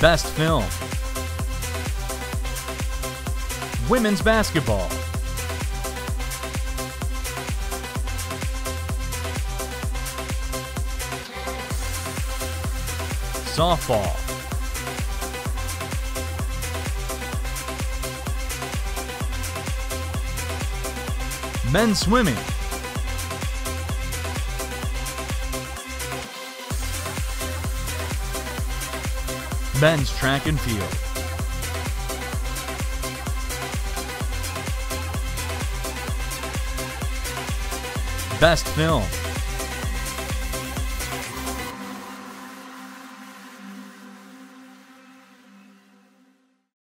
Best Film. Women's Basketball. Softball. Men's Swimming. Men's Track and Field. Best Film.